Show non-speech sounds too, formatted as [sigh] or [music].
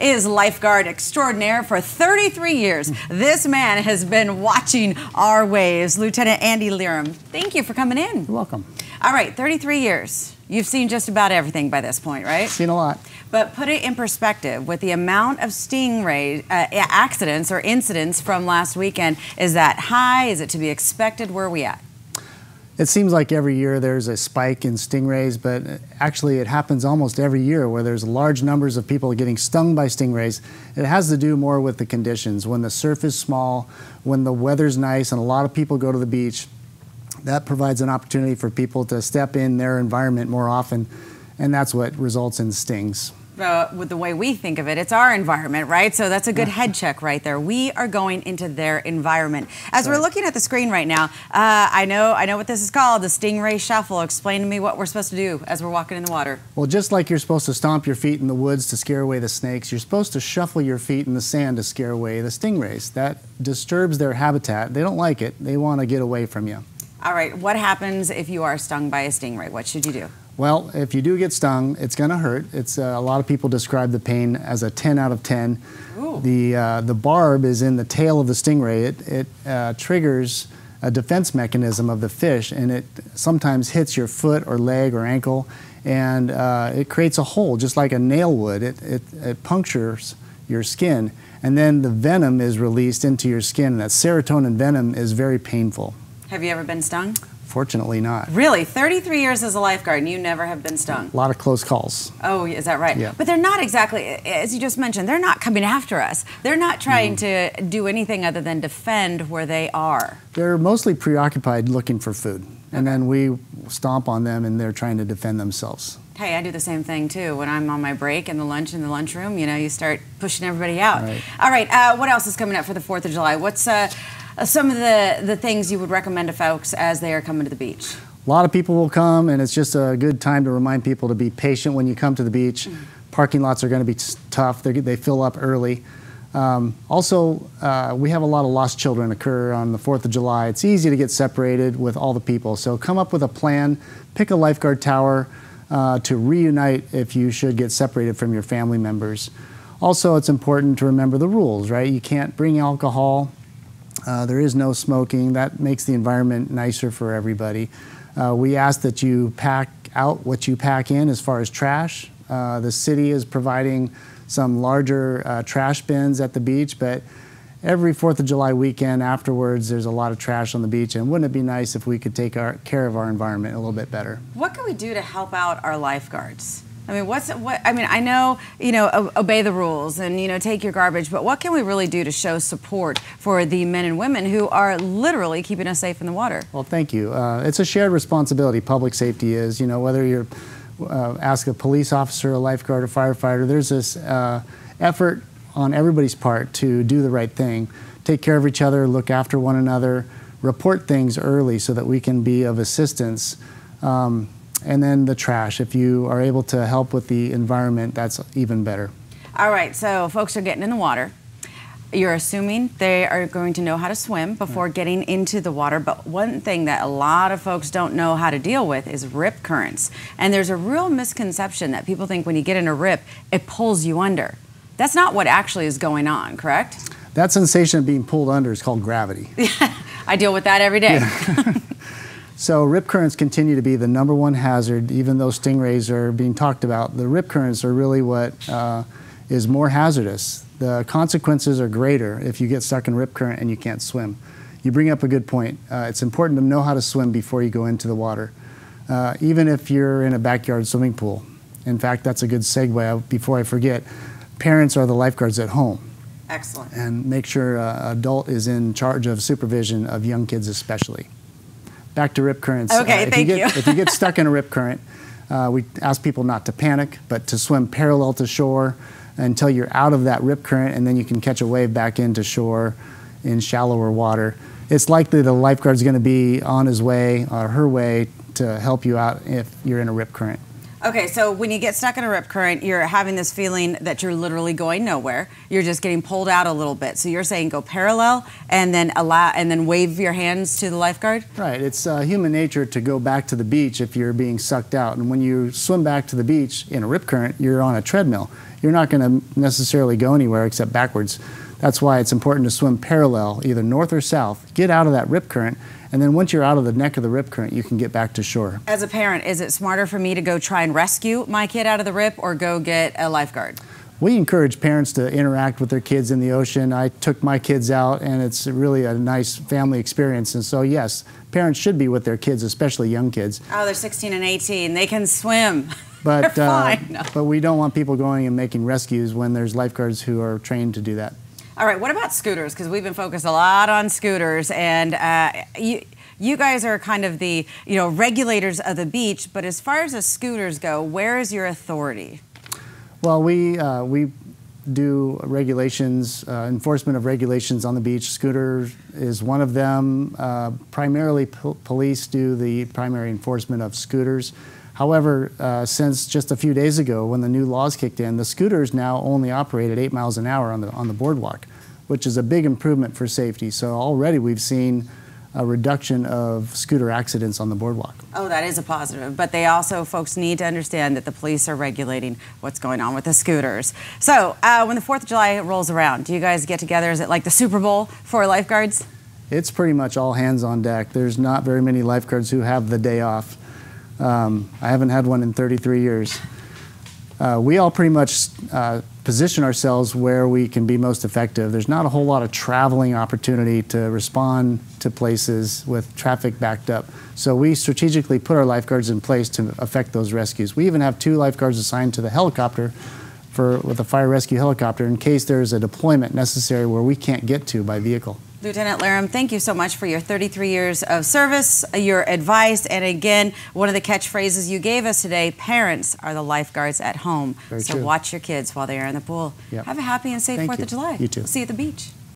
is lifeguard extraordinaire for 33 years. This man has been watching our waves. Lieutenant Andy Lerum, thank you for coming in. You're welcome. All right, 33 years. You've seen just about everything by this point, right? Seen a lot. But put it in perspective with the amount of stingray uh, accidents or incidents from last weekend. Is that high? Is it to be expected? Where are we at? It seems like every year there's a spike in stingrays, but actually it happens almost every year where there's large numbers of people getting stung by stingrays. It has to do more with the conditions. When the surf is small, when the weather's nice and a lot of people go to the beach, that provides an opportunity for people to step in their environment more often, and that's what results in stings uh, with the way we think of it, it's our environment, right? So that's a good head check right there. We are going into their environment. As we're looking at the screen right now, uh, I know I know what this is called, the Stingray Shuffle. Explain to me what we're supposed to do as we're walking in the water. Well, just like you're supposed to stomp your feet in the woods to scare away the snakes, you're supposed to shuffle your feet in the sand to scare away the stingrays. That disturbs their habitat. They don't like it. They want to get away from you. All right, what happens if you are stung by a stingray? What should you do? Well, if you do get stung, it's going to hurt. It's uh, a lot of people describe the pain as a 10 out of 10. Ooh. The uh, the barb is in the tail of the stingray. It it uh, triggers a defense mechanism of the fish, and it sometimes hits your foot or leg or ankle, and uh, it creates a hole just like a nail would. It, it it punctures your skin, and then the venom is released into your skin. And that serotonin venom is very painful. Have you ever been stung? Fortunately not. Really? 33 years as a lifeguard and you never have been stung? A lot of close calls. Oh, is that right? Yeah. But they're not exactly, as you just mentioned, they're not coming after us. They're not trying mm. to do anything other than defend where they are. They're mostly preoccupied looking for food. Okay. And then we stomp on them and they're trying to defend themselves. Hey, I do the same thing too. When I'm on my break in the lunch in the lunchroom, you know, you start pushing everybody out. Right. All right, uh, what else is coming up for the 4th of July? What's uh, some of the, the things you would recommend to folks as they are coming to the beach? A lot of people will come, and it's just a good time to remind people to be patient when you come to the beach. Mm. Parking lots are going to be tough, They're, they fill up early. Um, also, uh, we have a lot of lost children occur on the 4th of July. It's easy to get separated with all the people. So come up with a plan, pick a lifeguard tower uh, to reunite if you should get separated from your family members. Also, it's important to remember the rules, right? You can't bring alcohol. Uh, there is no smoking. That makes the environment nicer for everybody. Uh, we ask that you pack out what you pack in as far as trash. Uh, the city is providing some larger uh, trash bins at the beach, but every 4th of July weekend afterwards, there's a lot of trash on the beach, and wouldn't it be nice if we could take our, care of our environment a little bit better? What can we do to help out our lifeguards? I mean, what's what? I mean, I know you know obey the rules and you know take your garbage, but what can we really do to show support for the men and women who are literally keeping us safe in the water? Well, thank you. Uh, it's a shared responsibility. Public safety is, you know, whether you're uh, ask a police officer, a lifeguard, a firefighter. There's this uh, effort on everybody's part to do the right thing, take care of each other, look after one another, report things early so that we can be of assistance. Um, and then the trash. If you are able to help with the environment, that's even better. All right, so folks are getting in the water. You're assuming they are going to know how to swim before right. getting into the water, but one thing that a lot of folks don't know how to deal with is rip currents. And there's a real misconception that people think when you get in a rip, it pulls you under. That's not what actually is going on, correct? That sensation of being pulled under is called gravity. [laughs] I deal with that every day. Yeah. [laughs] So rip currents continue to be the number one hazard, even though stingrays are being talked about. The rip currents are really what uh, is more hazardous. The consequences are greater if you get stuck in rip current and you can't swim. You bring up a good point. Uh, it's important to know how to swim before you go into the water, uh, even if you're in a backyard swimming pool. In fact, that's a good segue. Before I forget, parents are the lifeguards at home. Excellent. And make sure an adult is in charge of supervision of young kids especially back to rip currents. Okay, uh, thank you. Get, if you get stuck in a rip [laughs] current, uh, we ask people not to panic, but to swim parallel to shore until you're out of that rip current, and then you can catch a wave back into shore in shallower water. It's likely the lifeguard's going to be on his way or her way to help you out if you're in a rip current. Okay, so when you get stuck in a rip current, you're having this feeling that you're literally going nowhere. You're just getting pulled out a little bit. So you're saying go parallel and then allow and then wave your hands to the lifeguard? Right. It's uh, human nature to go back to the beach if you're being sucked out. And when you swim back to the beach in a rip current, you're on a treadmill. you're not going to necessarily go anywhere except backwards. That's why it's important to swim parallel, either north or south. Get out of that rip current, and then once you're out of the neck of the rip current, you can get back to shore. As a parent, is it smarter for me to go try and rescue my kid out of the rip or go get a lifeguard? We encourage parents to interact with their kids in the ocean. I took my kids out, and it's really a nice family experience. And so, yes, parents should be with their kids, especially young kids. Oh, they're 16 and 18. They can swim. [laughs] But, uh, fine. No. but we don't want people going and making rescues when there's lifeguards who are trained to do that. All right, what about scooters? Because we've been focused a lot on scooters, and uh, you, you guys are kind of the you know regulators of the beach. But as far as the scooters go, where is your authority? Well, we, uh, we do regulations, uh, enforcement of regulations on the beach. Scooter is one of them. Uh, primarily, po- police do the primary enforcement of scooters. However, uh, since just a few days ago, when the new laws kicked in, the scooters now only operate at eight miles an hour on the on the boardwalk, which is a big improvement for safety. So already we've seen a reduction of scooter accidents on the boardwalk. Oh, that is a positive. But they also, folks, need to understand that the police are regulating what's going on with the scooters. So uh, when the Fourth of July rolls around, do you guys get together? Is it like the Super Bowl for lifeguards? It's pretty much all hands on deck. There's not very many lifeguards who have the day off. Um, I haven't had one in 33 years. Uh, we all pretty much uh, position ourselves where we can be most effective. There's not a whole lot of traveling opportunity to respond to places with traffic backed up. So we strategically put our lifeguards in place to affect those rescues. We even have two lifeguards assigned to the helicopter for with a fire rescue helicopter in case there's a deployment necessary where we can't get to by vehicle. Lieutenant Lerum, thank you so much for your 33 years of service, your advice, and again, one of the catchphrases you gave us today parents are the lifeguards at home. Very so true. watch your kids while they are in the pool. Yep. Have a happy and safe Thank 4th you. of July. You too. See you at the beach.